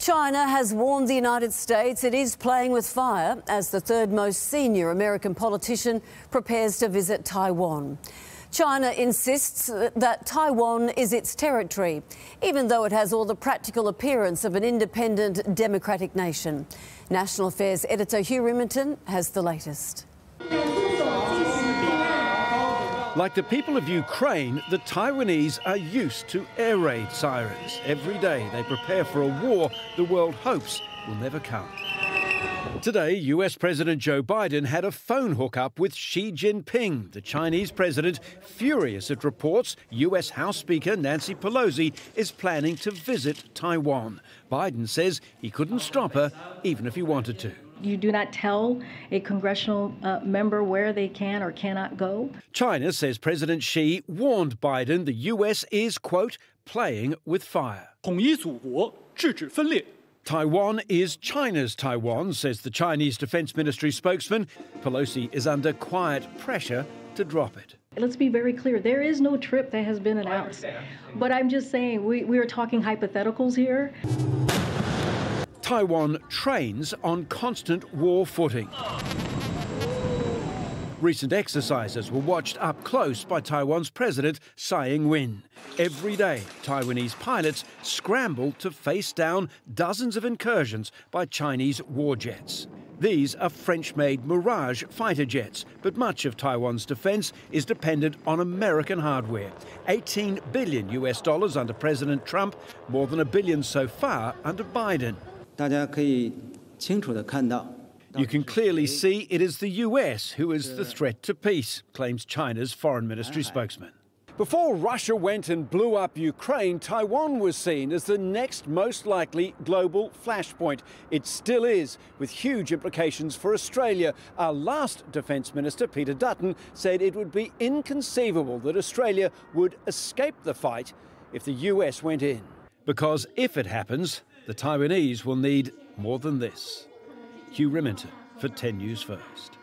China has warned the United States it is playing with fire as the third most senior American politician prepares to visit Taiwan. China insists that Taiwan is its territory, even though it has all the practical appearance of an independent democratic nation. National Affairs editor Hugh Riminton has the latest. Like the people of Ukraine, the Taiwanese are used to air raid sirens. Every day they prepare for a war the world hopes will never come. Today, US President Joe Biden had a phone hookup with Xi Jinping, the Chinese president, furious at reports US House Speaker Nancy Pelosi is planning to visit Taiwan. Biden says he couldn't stop her even if he wanted to you do not tell a congressional uh, member where they can or cannot go. China says President Xi warned Biden the U.S. is, quote, playing with fire. Taiwan is China's Taiwan, says the Chinese Defense Ministry spokesman. Pelosi is under quiet pressure to drop it. Let's be very clear. There is no trip that has been announced. But I'm just saying, we, we are talking hypotheticals here. Taiwan trains on constant war footing. Recent exercises were watched up close by Taiwan's president, Tsai Ing-wen. Every day, Taiwanese pilots scramble to face down dozens of incursions by Chinese war jets. These are French-made Mirage fighter jets, but much of Taiwan's defense is dependent on American hardware. 18 billion US dollars under President Trump, more than a billion so far under Biden. You can clearly see it is the US who is the threat to peace, claims China's foreign ministry spokesman. Before Russia went and blew up Ukraine, Taiwan was seen as the next most likely global flashpoint. It still is, with huge implications for Australia. Our last Defence Minister, Peter Dutton, said it would be inconceivable that Australia would escape the fight if the US went in. Because if it happens, the Taiwanese will need more than this. Hugh Riminton for 10 News First.